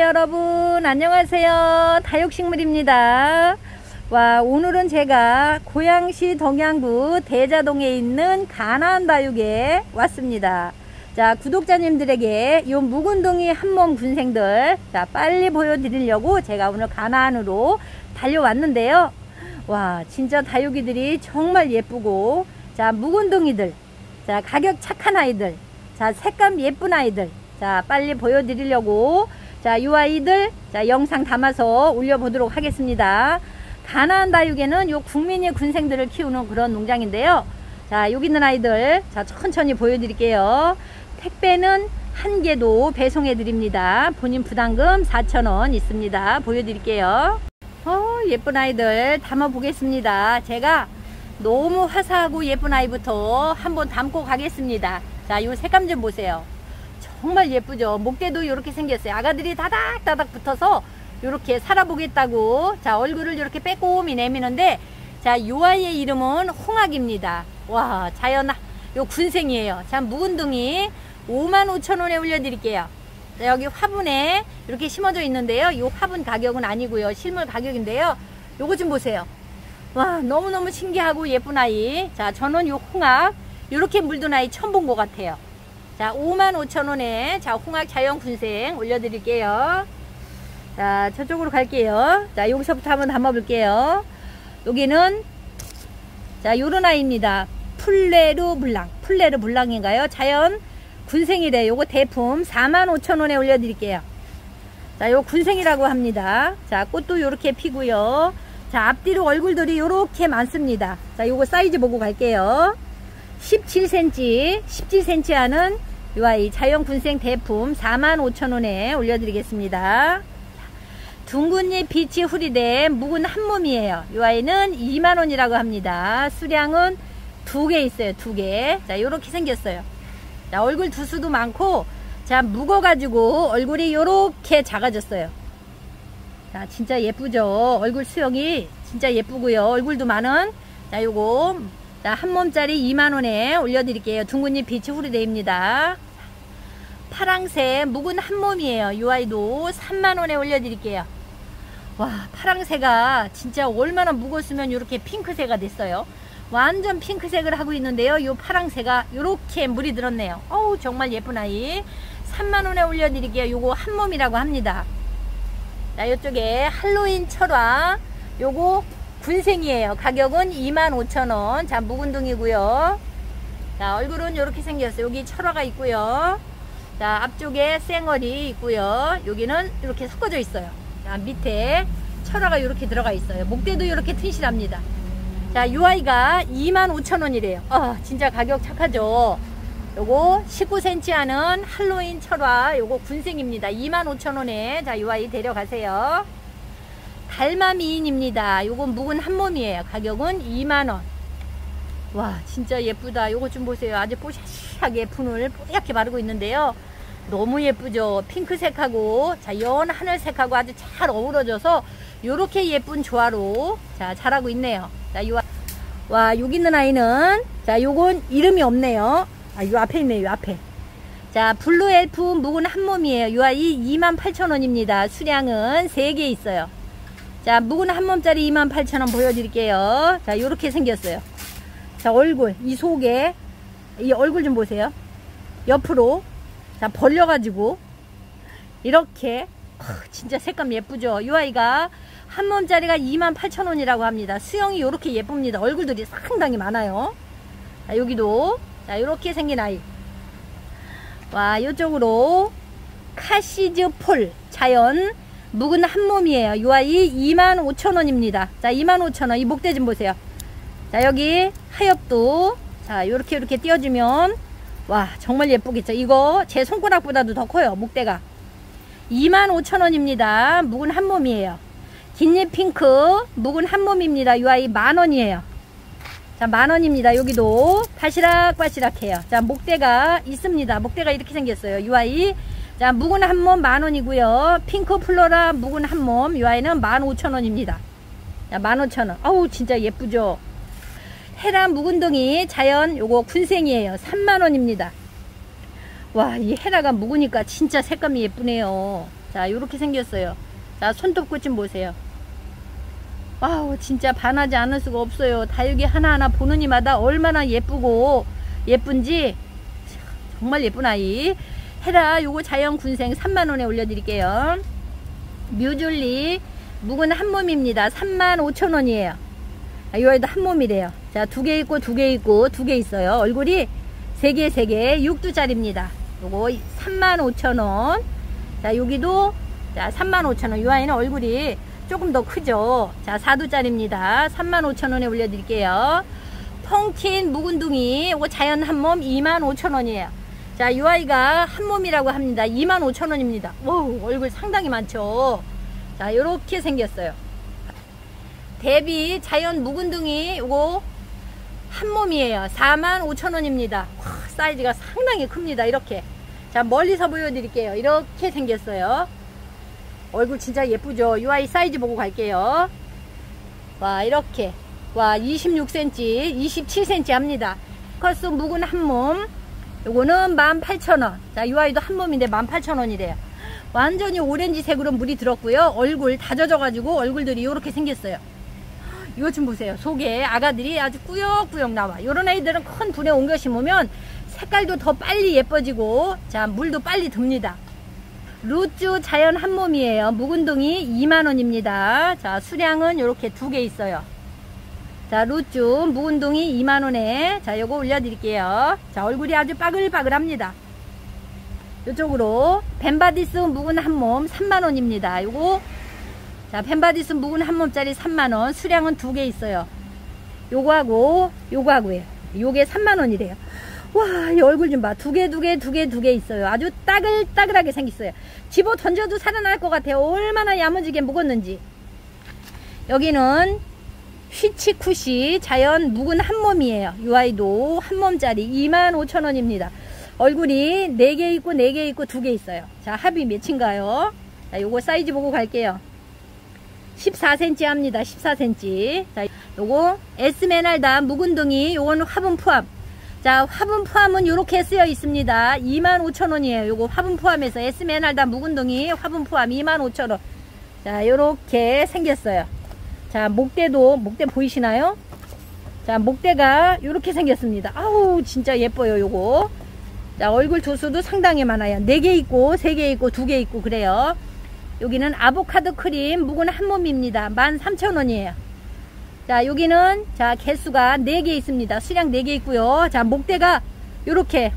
여러분 안녕하세요. 다육식물입니다. 와 오늘은 제가 고양시 동양구 대자동에 있는 가나안 다육에 왔습니다. 자 구독자님들에게 요 묵은둥이 한몸 군생들 자 빨리 보여드리려고 제가 오늘 가나안으로 달려왔는데요. 와 진짜 다육이들이 정말 예쁘고 자 묵은둥이들 자 가격 착한 아이들 자 색감 예쁜 아이들 자 빨리 보여드리려고 자, 이 아이들 자, 영상 담아서 올려보도록 하겠습니다. 가나안 다육에는 요 국민의 군생들을 키우는 그런 농장인데요. 자, 여기 있는 아이들 자, 천천히 보여드릴게요. 택배는 한 개도 배송해 드립니다. 본인 부담금 4,000원 있습니다. 보여드릴게요. 어, 예쁜 아이들 담아 보겠습니다. 제가 너무 화사하고 예쁜 아이부터 한번 담고 가겠습니다. 자, 요 색감 좀 보세요. 정말 예쁘죠. 목대도 이렇게 생겼어요. 아가들이 다닥다닥 붙어서 이렇게 살아보겠다고. 자 얼굴을 이렇게 빼꼼히 내미는데 자요 아이의 이름은 홍학입니다. 와 자연 요 군생이에요. 자 묵은둥이 55,000원에 올려드릴게요. 자, 여기 화분에 이렇게 심어져 있는데요. 요 화분 가격은 아니고요. 실물 가격인데요. 요거 좀 보세요. 와 너무너무 신기하고 예쁜 아이. 자 저는 요 홍학 이렇게 물든 아이 처음 본 것 같아요 자 55,000원에 자 홍학 자연 군생 올려드릴게요. 자 저쪽으로 갈게요. 자 여기서부터 한번 담아 볼게요. 여기는 자 요런 아이입니다. 풀레르 블랑. 풀레르 블랑인가요? 자연 군생이래. 요거 대품 45,000원에 올려드릴게요. 자 요 군생이라고 합니다. 자 꽃도 요렇게 피고요. 자 앞뒤로 얼굴들이 요렇게 많습니다. 자 요거 사이즈 보고 갈게요 17cm 17cm 하는 이 아이 자연 군생 대품 45,000원에 올려드리겠습니다. 둥근잎 빛이 후리된 묵은 한 몸이에요. 이 아이는 2만원이라고 합니다. 수량은 두 개 있어요. 두 개. 자, 요렇게 생겼어요. 자, 얼굴 두수도 많고, 자, 묵어가지고 얼굴이 요렇게 작아졌어요. 자, 진짜 예쁘죠? 얼굴 수영이 진짜 예쁘고요. 얼굴도 많은, 자, 요거 자, 한 몸짜리 2만원에 올려드릴게요. 둥근잎 빛이 후리대입니다. 파랑새 묵은 한 몸이에요. 이 아이도 3만원에 올려드릴게요. 와, 파랑새가 진짜 얼마나 묵었으면 이렇게 핑크새가 됐어요. 완전 핑크색을 하고 있는데요. 이 파랑새가 이렇게 물이 들었네요. 어우, 정말 예쁜 아이. 3만원에 올려드릴게요. 요거 한 몸이라고 합니다. 자, 이쪽에 할로윈 철화. 요거 군생이에요. 가격은 25,000원. 자, 묵은둥이고요. 자, 얼굴은 이렇게 생겼어요. 여기 철화가 있고요. 자, 앞쪽에 쌩얼이 있고요. 여기는 이렇게 섞어져 있어요. 자, 밑에 철화가 이렇게 들어가 있어요. 목대도 이렇게 튼실합니다. 자, 이 아이가 25,000원이래요. 어, 진짜 가격 착하죠. 요거 19cm 하는 할로윈 철화 요거 군생입니다. 25,000원에 자, 이 아이 데려가세요. 달마미인입니다. 요건 묵은 한 몸이에요. 가격은 2만원. 와 진짜 예쁘다. 요거 좀 보세요. 아주 뽀샤시하게 분을 뽀얗게 바르고 있는데요. 너무 예쁘죠. 핑크색하고 자 연 하늘색하고 아주 잘 어우러져서 요렇게 예쁜 조화로 자 자라고 있네요. 자, 요, 와 여기 있는 아이는 자 요건 이름이 없네요. 아 요 앞에 있네요. 요 앞에. 자 블루 엘프 묵은 한 몸이에요. 요 아이 28,000원입니다. 수량은 3개 있어요. 자 묵은 한 몸짜리 28,000원 보여드릴게요. 자 요렇게 생겼어요. 자 얼굴 이 속에 이 얼굴 좀 보세요. 옆으로 자 벌려가지고 이렇게 어, 진짜 색감 예쁘죠? 이 아이가 한 몸짜리가 28,000원이라고 합니다. 수영이 이렇게 예쁩니다. 얼굴들이 상당히 많아요. 자 여기도 자 이렇게 생긴 아이. 와 이쪽으로 카시즈 폴 자연 묵은 한 몸이에요. 이 아이 25,000원입니다. 자, 25,000원. 이 목대 좀 보세요. 자, 여기 하엽도 자, 요렇게 이렇게 띄워주면 와, 정말 예쁘겠죠. 이거 제 손가락보다도 더 커요. 목대가. 25,000원입니다. 묵은 한 몸이에요. 긴잎 핑크 묵은 한 몸입니다. 이 아이 만원이에요. 자, 만원입니다. 여기도 바시락바시락해요. 자, 목대가 있습니다. 목대가 이렇게 생겼어요. 이 아이 자 묵은 한 몸 만원이고요. 핑크 플로라 묵은 한 몸 이 아이는 만 오천 원입니다. 자 만 오천 원. 아우 진짜 예쁘죠? 헤라 묵은둥이 자연 요거 군생이에요. 3만원입니다. 와 이 헤라가 묵으니까 진짜 색감이 예쁘네요. 자 요렇게 생겼어요. 자 손톱끝 좀 보세요. 와우 진짜 반하지 않을 수가 없어요. 다육이 하나하나 보는 이마다 얼마나 예쁘고 예쁜지? 정말 예쁜 아이 헤라. 요거 자연 군생 3만원에 올려드릴게요. 뮤줄리 묵은 한 몸입니다. 3만 5천원이에요. 아, 이 아이도 한 몸이래요. 자 두 개 있고 두 개 있고 두 개 있어요. 얼굴이 세 개 세개 6두짜리입니다. 요거 3만 5천원. 자 여기도 자 3만 5천원. 이 아이는 얼굴이 조금 더 크죠? 자 4두짜리입니다. 3만 5천원에 올려드릴게요. 펑킨 묵은둥이. 이거 자연 한몸 2만 5천원이에요 자, 이 아이가 한 몸이라고 합니다. 25,000원입니다. 오, 얼굴 상당히 많죠. 자, 요렇게 생겼어요. 대비 자연 묵은둥이 요거 한 몸이에요. 45,000원입니다. 사이즈가 상당히 큽니다. 이렇게. 자, 멀리서 보여드릴게요. 이렇게 생겼어요. 얼굴 진짜 예쁘죠? 이 아이 사이즈 보고 갈게요. 와, 이렇게. 와, 26cm, 27cm 합니다. 커스 묵은 한 몸. 요거는 18,000원. 자, 이 아이도 한 몸인데 18,000원이래요. 완전히 오렌지색으로 물이 들었고요. 얼굴 다 젖어가지고 얼굴들이 이렇게 생겼어요. 이거 좀 보세요. 속에 아가들이 아주 꾸역꾸역 나와. 요런 아이들은 큰 분에 옮겨 심으면 색깔도 더 빨리 예뻐지고 자 물도 빨리 듭니다. 루쭈 자연 한 몸이에요. 묵은둥이 2만원입니다. 자 수량은 이렇게 두 개 있어요. 자 루쯔 묵은둥이 2만원에 자 요거 올려드릴게요. 자 얼굴이 아주 빠글빠글합니다. 이쪽으로 벤바디스 묵은 한 몸 3만원입니다. 요거. 자 벤바디스 묵은 한 몸짜리 3만원. 수량은 두 개 있어요. 요거하고 요거하고요. 요게 3만원이래요. 와 이 얼굴 좀 봐. 두 개 두 개 두 개 두 개 있어요. 아주 따글따글하게 생겼어요. 집어 던져도 살아날 것 같아요. 얼마나 야무지게 묵었는지. 여기는 휘치쿠시 자연 묵은 한 몸이에요. 이 아이도 한 몸짜리 25,000원입니다. 얼굴이 4개 있고 4개 있고 2개 있어요. 자 합이 몇인가요? 자 요거 사이즈 보고 갈게요. 14cm 합니다. 14cm. 자 요거 에스메날다 묵은둥이 요거는 화분 포함. 자 화분 포함은 이렇게 쓰여 있습니다. 25,000원이에요. 요거 화분 포함해서 에스메날다 묵은둥이 화분 포함 25,000원. 자 요렇게 생겼어요. 자 목대도 목대 보이시나요? 자 목대가 이렇게 생겼습니다. 아우 진짜 예뻐요 요거. 자 얼굴 두수도 상당히 많아요. 4개 있고 3개 있고 2개 있고 그래요. 여기는 아보카도 크림 묵은 한 몸입니다. 13,000원이에요. 자 여기는 자 개수가 4개 있습니다. 수량 4개 있고요. 자 목대가 요렇게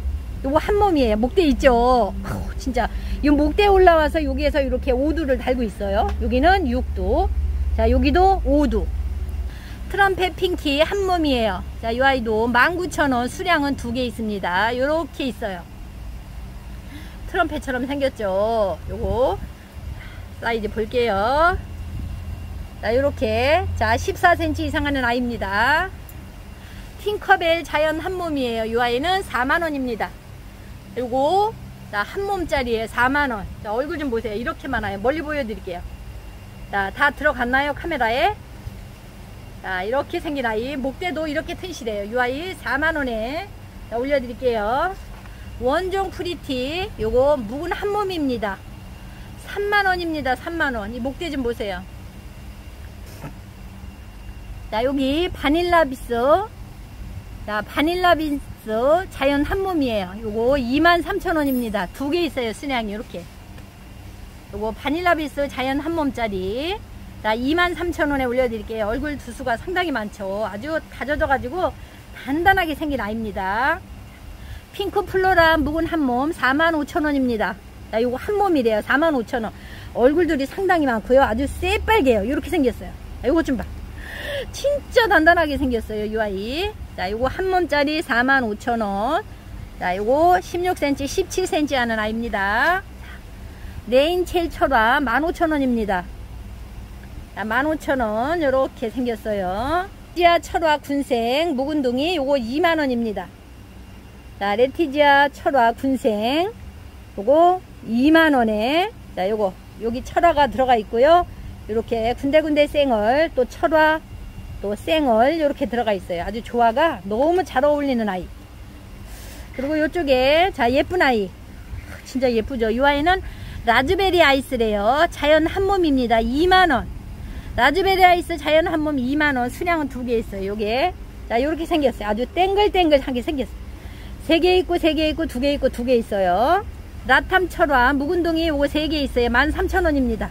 요거 한 몸이에요. 목대 있죠. 아우, 진짜 이 목대 올라와서 여기에서 이렇게 5두를 달고 있어요. 여기는 6두. 자 여기도 5두. 트럼펫 핑키 한 몸이에요. 자이 아이도 19,000원 수량은 두 개 있습니다. 요렇게 있어요. 트럼펫처럼 생겼죠? 요거 사이즈 볼게요. 자 요렇게. 자 14cm 이상 하는 아이입니다. 팅커벨 자연 한 몸이에요. 이 아이는 4만원입니다. 요거 자 한 몸짜리에 4만원. 자 얼굴 좀 보세요. 이렇게 많아요. 멀리 보여드릴게요 자, 다 들어갔나요? 카메라에? 자, 이렇게 생긴 아이. 목대도 이렇게 튼실해요. 이 아이 4만원에 올려드릴게요. 원종 프리티. 요거 묵은 한 몸입니다. 3만원입니다. 3만원. 이 목대 좀 보세요. 자, 여기 바닐라 비스. 자, 바닐라 비스 자연 한 몸이에요. 요거 23,000원입니다. 두 개 있어요. 수량이 이렇게. 요거 바닐라 비스 자연 한 몸짜리. 자 23,000원에 올려드릴게요. 얼굴 두수가 상당히 많죠. 아주 다져져 가지고 단단하게 생긴 아이입니다. 핑크 플로라 묵은 한 몸 45,000원입니다. 자 요거 한 몸이래요. 45,000원. 얼굴들이 상당히 많고요. 아주 새빨개요. 이렇게 생겼어요. 자, 요거 좀봐. 진짜 단단하게 생겼어요 이 아이. 자 요거 한 몸짜리 45,000원. 자 요거 16cm 17cm 하는 아이입니다 레인 첼 철화 15,000원입니다. 15,000원 이렇게 생겼어요. 레티지아 철화 군생 묵은둥이 요거 2만원입니다. 자 레티지아 철화 군생 요거 2만원에 자 요거 여기 철화가 들어가 있고요. 이렇게 군데군데 생얼 또 철화 또 생얼 이렇게 들어가 있어요. 아주 조화가 너무 잘 어울리는 아이. 그리고 이쪽에 자 예쁜 아이 진짜 예쁘죠. 이 아이는 라즈베리 아이스래요. 자연 한 몸입니다. 2만원. 라즈베리 아이스 자연 한 몸 2만원. 수량은 두 개 있어요. 요게. 자, 요렇게 생겼어요. 아주 땡글땡글하게 생겼어요. 세 개 있고, 세 개 있고, 두 개 있고, 두 개 있어요. 라탐 철화, 묵은동이 요거 세 개 있어요. 13,000원입니다.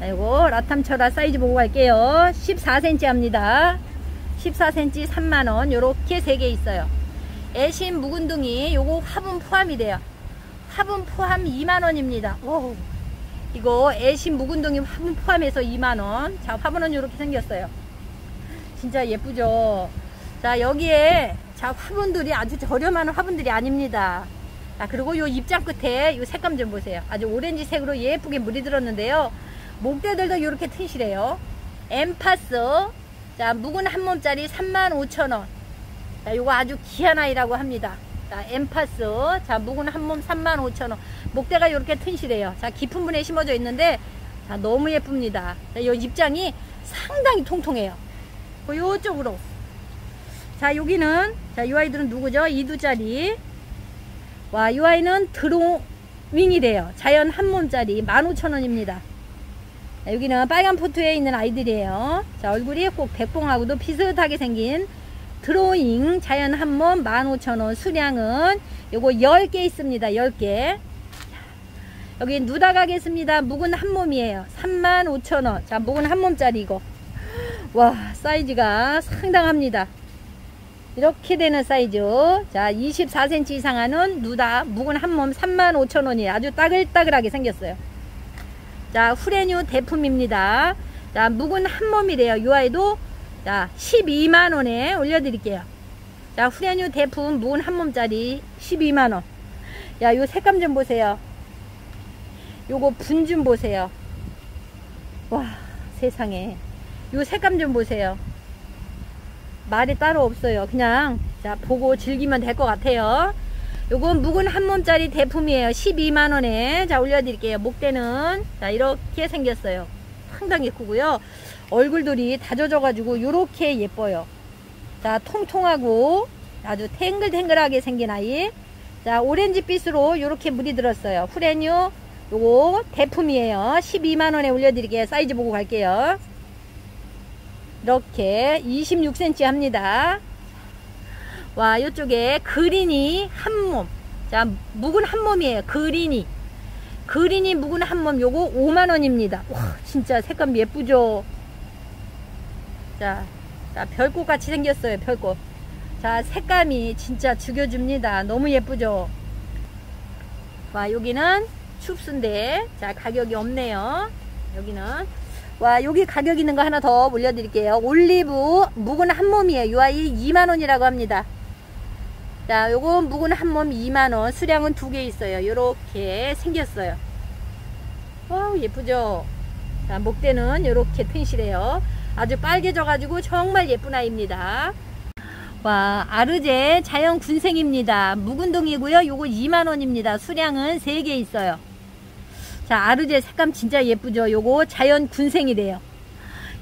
자, 요거 라탐 철화 사이즈 보고 갈게요. 14cm 합니다. 14cm 3만원. 요렇게 세 개 있어요. 애신 묵은둥이 요거 화분 포함이 돼요. 화분 포함 2만원입니다. 오, 이거 애신 묵은둥이 화분 포함해서 2만원. 자, 화분은 이렇게 생겼어요. 진짜 예쁘죠? 자, 여기에 자, 화분들이 아주 저렴한 화분들이 아닙니다. 자, 그리고 요 입장 끝에 요 색감 좀 보세요. 아주 오렌지색으로 예쁘게 물이 들었는데요. 목대들도 이렇게 튼실해요. 엠파스. 자, 묵은 한 몸짜리 35,000원. 자, 요거 아주 귀한 아이라고 합니다. 자, 엠파스. 자, 묵은 한 몸 35,000원. 목대가 이렇게 튼실해요. 자, 깊은 분에 심어져 있는데, 자, 너무 예쁩니다. 자, 요 입장이 상당히 통통해요. 그 요쪽으로. 자, 여기는, 자, 이 아이들은 누구죠? 이두짜리. 와, 이 아이는 드로윙이래요. 자연 한 몸짜리 15,000원입니다. 여기는 빨간 포트에 있는 아이들이에요. 자, 얼굴이 꼭 백봉하고도 비슷하게 생긴 드로잉 자연 한몸 15,000원 수량은 요거 10개 있습니다 10개. 여기 누다 가겠습니다. 묵은 한 몸이에요. 35,000원. 자 묵은 한 몸짜리 이거. 와 사이즈가 상당합니다. 이렇게 되는 사이즈. 자 24cm 이상 하는 누다 묵은 한 몸 35,000원이에요. 아주 따글따글하게 생겼어요. 자 후레뉴 대품입니다. 자 묵은 한 몸이래요. 이 아이도 자 12만원에 올려드릴게요. 자 후레뉴 대품 묵은 한 몸짜리 12만원. 야 요 색감 좀 보세요. 요거 분 좀 보세요. 와 세상에. 요 색감 좀 보세요. 말이 따로 없어요. 그냥 자 보고 즐기면 될 것 같아요. 요건 묵은 한 몸짜리 대품이에요. 12만원에. 자 올려드릴게요. 목대는. 자 이렇게 생겼어요. 상당히 크고요 얼굴들이 다져져 가지고 이렇게 예뻐요. 자 통통하고 아주 탱글탱글하게 생긴 아이. 자 오렌지빛으로 이렇게 물이 들었어요. 후레뉴 요거 대품이에요. 12만원에 올려드릴게요. 사이즈 보고 갈게요. 이렇게 26cm 합니다. 와 이쪽에 그린이 한몸. 자 묵은 한몸이에요. 그린이. 그린이 묵은 한몸. 요거 5만원입니다. 와 진짜 색감 예쁘죠 자, 자 별꽃 같이 생겼어요 별꽃. 자 색감이 진짜 죽여줍니다. 너무 예쁘죠? 와 여기는 춥슨데 자 가격이 없네요. 여기는. 와 여기 가격 있는 거 하나 더 올려드릴게요. 올리브 묵은 한 몸이에요. 요 아이 2만원이라고 합니다. 자 요건 묵은 한 몸 2만원. 수량은 두 개 있어요. 요렇게 생겼어요. 와우 예쁘죠? 자 목대는 요렇게 튼실해요 아주 빨개져 가지고 정말 예쁜 아이입니다. 와 아르제 자연 군생입니다. 묵은둥이고요. 요거 2만원입니다. 수량은 3개 있어요. 자 아르제 색감 진짜 예쁘죠? 요거 자연 군생이래요.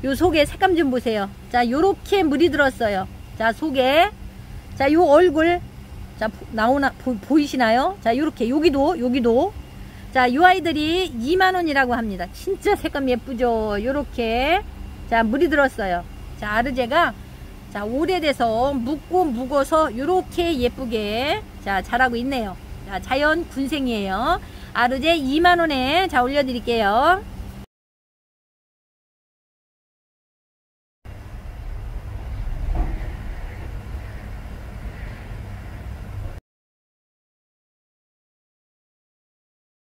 요 속에 색감 좀 보세요. 자 요렇게 물이 들었어요. 자 속에. 자 요 얼굴. 자 나오나 보, 이시나요자 요렇게. 여기도 여기도. 자요 아이들이 2만원이라고 합니다. 진짜 색감 예쁘죠? 요렇게 자 물이 들었어요. 자 아르제가 자 오래돼서 묵고 묵어서 이렇게 예쁘게 자 자라고 있네요. 자 자연 군생이에요. 아르제 2만원에 자 올려드릴게요